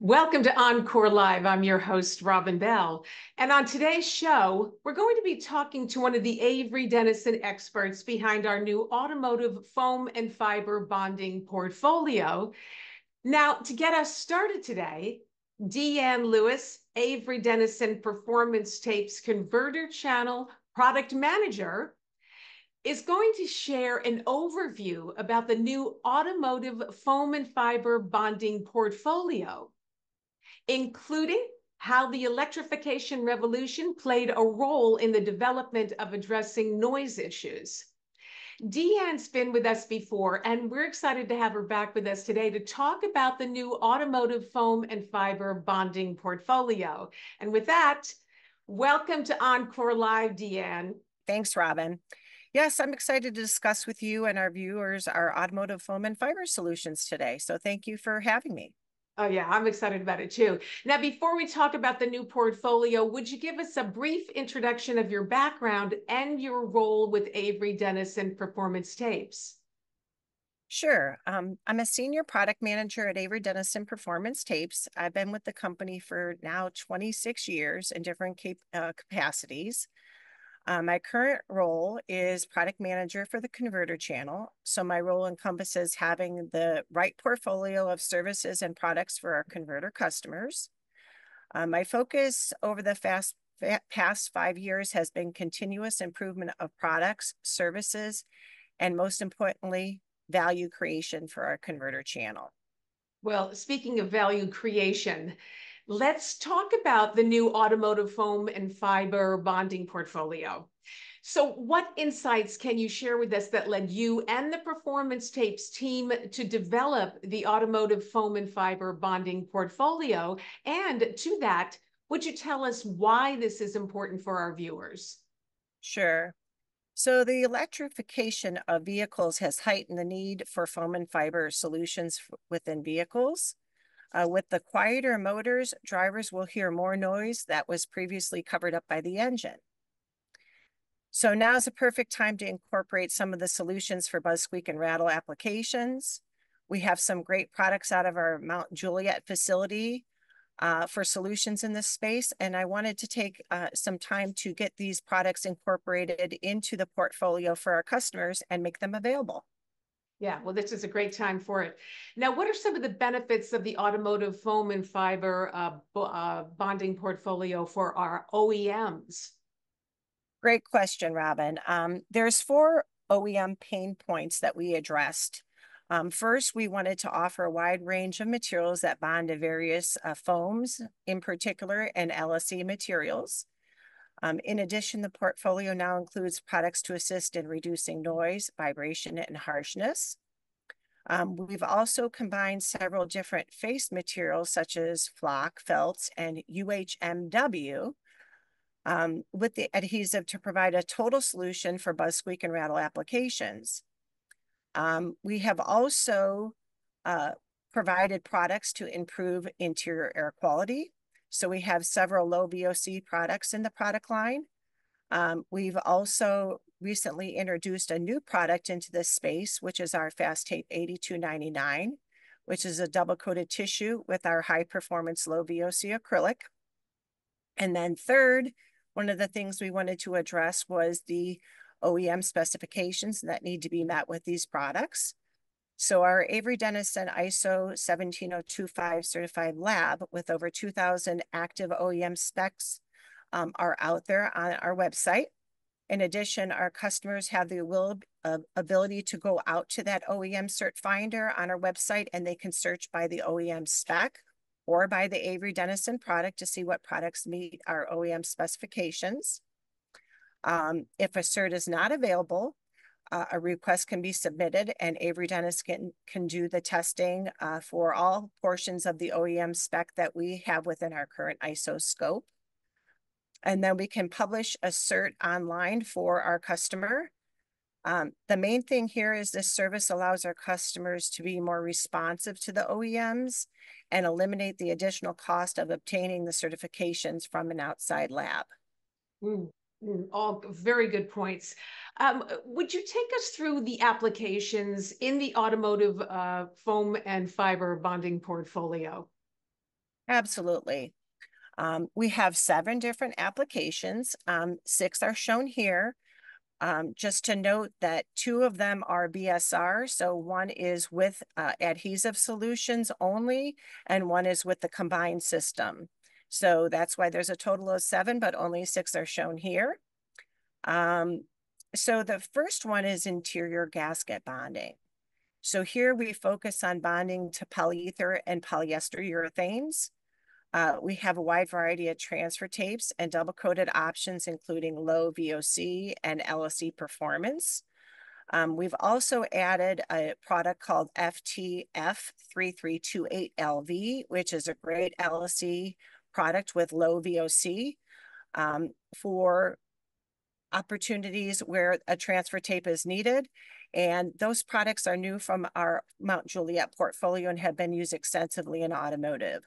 Welcome to OnCore Live. I'm your host, Robin Bell. And on today's show, we're going to be talking to one of the Avery Dennison experts behind our new automotive foam and fiber bonding portfolio. Now, to get us started today, Deanne Lewis, Avery Dennison Performance Tapes Converter Channel Product Manager, is going to share an overview about the new automotive foam and fiber bonding portfolio including how the electrification revolution played a role in the development of addressing noise issues. Deanne's been with us before, and we're excited to have her back with us today to talk about the new automotive foam and fiber bonding portfolio. And with that, welcome to OnCore Live, Deanne. Thanks, Robin. Yes, I'm excited to discuss with you and our viewers our automotive foam and fiber solutions today. So thank you for having me. Oh, yeah, I'm excited about it too. Now, before we talk about the new portfolio, would you give us a brief introduction of your background and your role with Avery Dennison Performance Tapes? Sure. Um, I'm a senior product manager at Avery Dennison Performance Tapes. I've been with the company for now 26 years in different cap- uh, capacities. Uh, my current role is product manager for the converter channel. So my role encompasses having the right portfolio of services and products for our converter customers. Uh, my focus over the fast, past five years has been continuous improvement of products, services, and most importantly, value creation for our converter channel. Well, speaking of value creation, Let's talk about the new automotive foam and fiber bonding portfolio. So what insights can you share with us that led you and the Performance Tapes team to develop the automotive foam and fiber bonding portfolio? And to that, would you tell us why this is important for our viewers? Sure. So the electrification of vehicles has heightened the need for foam and fiber solutions within vehicles. Uh, with the quieter motors, drivers will hear more noise that was previously covered up by the engine. So now is a perfect time to incorporate some of the solutions for buzz, squeak, and rattle applications. We have some great products out of our Mount Juliet facility uh, for solutions in this space. And I wanted to take uh, some time to get these products incorporated into the portfolio for our customers and make them available. Yeah, well, this is a great time for it. Now, what are some of the benefits of the automotive foam and fiber uh, uh, bonding portfolio for our OEMs? Great question, Robin. Um, there's four OEM pain points that we addressed. Um, first, we wanted to offer a wide range of materials that bond to various uh, foams, in particular, and LSE materials. Um, in addition, the portfolio now includes products to assist in reducing noise, vibration, and harshness. Um, we've also combined several different face materials such as flock, felts, and UHMW um, with the adhesive to provide a total solution for buzz, squeak, and rattle applications. Um, we have also uh, provided products to improve interior air quality, so we have several low VOC products in the product line. Um, we've also recently introduced a new product into this space, which is our Fast Tape 8299, which is a double coated tissue with our high performance low VOC acrylic. And then third, one of the things we wanted to address was the OEM specifications that need to be met with these products. So our Avery Dennison ISO 17025 certified lab with over 2000 active OEM specs um, are out there on our website. In addition, our customers have the will, uh, ability to go out to that OEM cert finder on our website and they can search by the OEM spec or by the Avery Dennison product to see what products meet our OEM specifications. Um, if a cert is not available, uh, a request can be submitted and Avery Dennison can, can do the testing uh, for all portions of the OEM spec that we have within our current ISO scope. And then we can publish a cert online for our customer. Um, the main thing here is this service allows our customers to be more responsive to the OEMs and eliminate the additional cost of obtaining the certifications from an outside lab. Mm. All very good points. Um, would you take us through the applications in the automotive uh, foam and fiber bonding portfolio? Absolutely. Um, we have seven different applications. Um, six are shown here. Um, just to note that two of them are BSR. So one is with uh, adhesive solutions only, and one is with the combined system. So that's why there's a total of seven, but only six are shown here. Um, so the first one is interior gasket bonding. So here we focus on bonding to polyether and polyester urethanes. Uh, we have a wide variety of transfer tapes and double coated options, including low VOC and LSE performance. Um, we've also added a product called FTF3328LV, which is a great LSE product with low VOC um, for opportunities where a transfer tape is needed. And those products are new from our Mount Juliet portfolio and have been used extensively in automotive.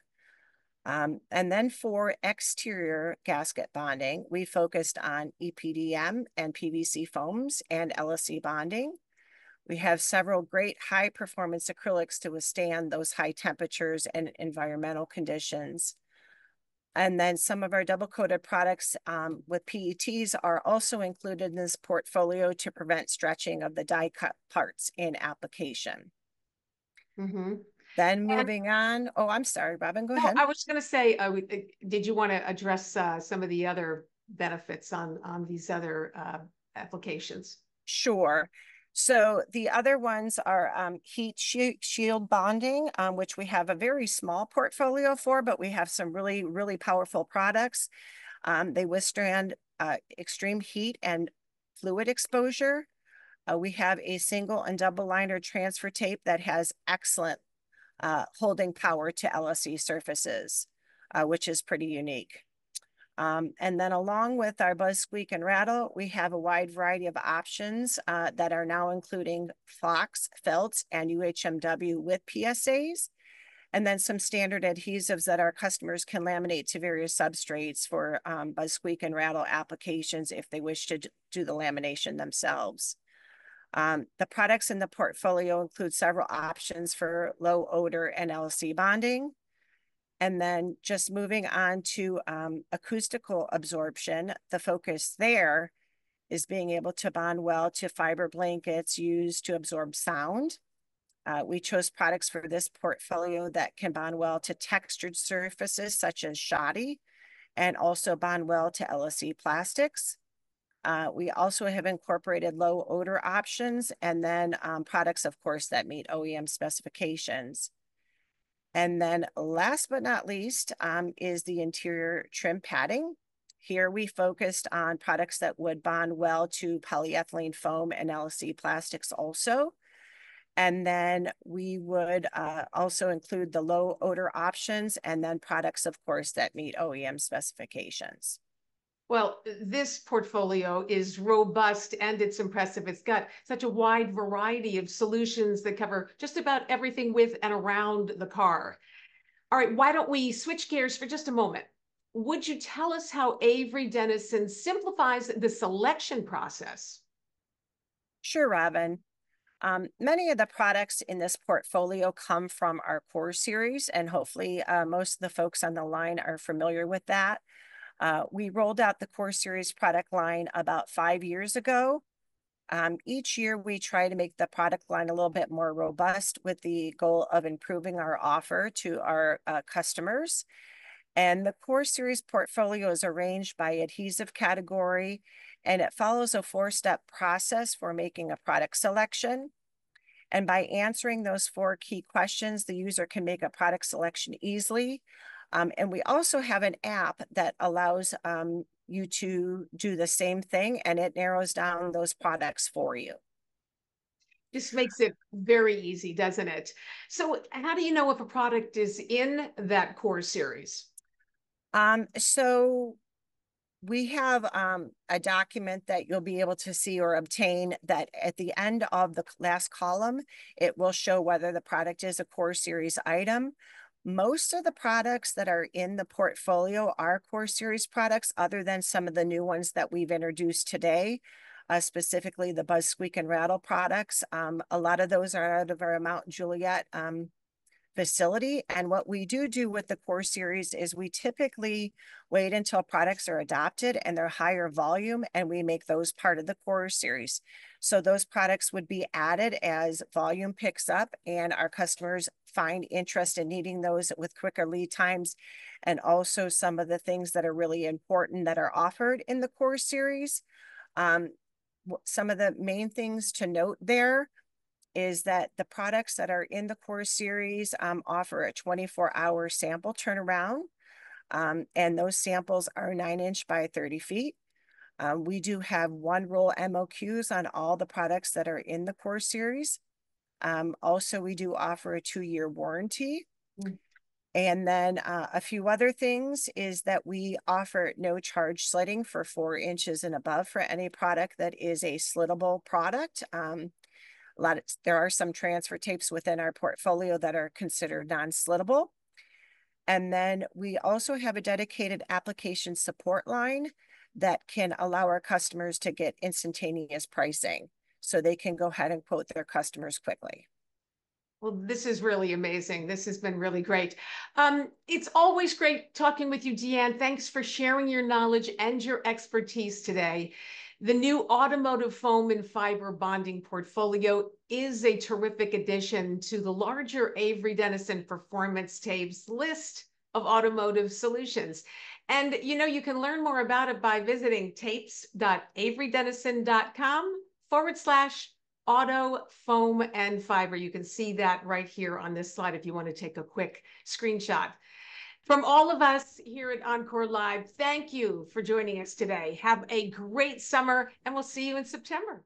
Um, and then for exterior gasket bonding, we focused on EPDM and PVC foams and LSE bonding. We have several great high performance acrylics to withstand those high temperatures and environmental conditions. And then some of our double coated products um, with PETs are also included in this portfolio to prevent stretching of the die cut parts in application. Mm -hmm. Then moving and, on. Oh, I'm sorry, Robin, go no, ahead. I was going to say, uh, uh, did you want to address uh, some of the other benefits on, on these other uh, applications? Sure. So the other ones are um, heat shield bonding, um, which we have a very small portfolio for, but we have some really, really powerful products. Um, they withstand uh, extreme heat and fluid exposure. Uh, we have a single and double liner transfer tape that has excellent uh, holding power to LSE surfaces, uh, which is pretty unique. Um, and then along with our Buzz Squeak and Rattle, we have a wide variety of options uh, that are now including flocks, Felts, and UHMW with PSAs. And then some standard adhesives that our customers can laminate to various substrates for um, Buzz Squeak and Rattle applications if they wish to do the lamination themselves. Um, the products in the portfolio include several options for low odor and LSE bonding. And then just moving on to um, acoustical absorption, the focus there is being able to bond well to fiber blankets used to absorb sound. Uh, we chose products for this portfolio that can bond well to textured surfaces such as shoddy and also bond well to LSE plastics. Uh, we also have incorporated low odor options and then um, products, of course, that meet OEM specifications. And then last but not least um, is the interior trim padding. Here we focused on products that would bond well to polyethylene foam and LSE plastics also. And then we would uh, also include the low odor options and then products, of course, that meet OEM specifications. Well, this portfolio is robust and it's impressive. It's got such a wide variety of solutions that cover just about everything with and around the car. All right, why don't we switch gears for just a moment? Would you tell us how Avery Dennison simplifies the selection process? Sure, Robin. Um, many of the products in this portfolio come from our core series, and hopefully uh, most of the folks on the line are familiar with that. Uh, we rolled out the Core Series product line about five years ago. Um, each year, we try to make the product line a little bit more robust with the goal of improving our offer to our uh, customers. And the Core Series portfolio is arranged by adhesive category, and it follows a four-step process for making a product selection. And by answering those four key questions, the user can make a product selection easily um, and we also have an app that allows um, you to do the same thing and it narrows down those products for you. Just makes it very easy, doesn't it? So how do you know if a product is in that core series? Um, so we have um, a document that you'll be able to see or obtain that at the end of the last column, it will show whether the product is a core series item. Most of the products that are in the portfolio are core series products, other than some of the new ones that we've introduced today, uh, specifically the Buzz Squeak and Rattle products. Um, a lot of those are out of our Mount Juliet um, facility. And what we do do with the core series is we typically wait until products are adopted and they're higher volume and we make those part of the core series. So those products would be added as volume picks up and our customers find interest in needing those with quicker lead times. And also some of the things that are really important that are offered in the core series. Um, some of the main things to note there is that the products that are in the core series um, offer a 24 hour sample turnaround. Um, and those samples are nine inch by 30 feet. Um, we do have one roll MOQs on all the products that are in the core series. Um, also, we do offer a two year warranty. Mm. And then uh, a few other things is that we offer no charge slitting for four inches and above for any product that is a slittable product. Um, a lot of, there are some transfer tapes within our portfolio that are considered non-slittable. And then we also have a dedicated application support line that can allow our customers to get instantaneous pricing so they can go ahead and quote their customers quickly. Well, this is really amazing. This has been really great. Um, it's always great talking with you, Deanne. Thanks for sharing your knowledge and your expertise today. The new automotive foam and fiber bonding portfolio is a terrific addition to the larger Avery Dennison Performance Tapes list of automotive solutions. And you know, you can learn more about it by visiting tapes.averydennison.com forward slash auto foam and fiber. You can see that right here on this slide if you want to take a quick screenshot. From all of us here at OnCore Live, thank you for joining us today. Have a great summer, and we'll see you in September.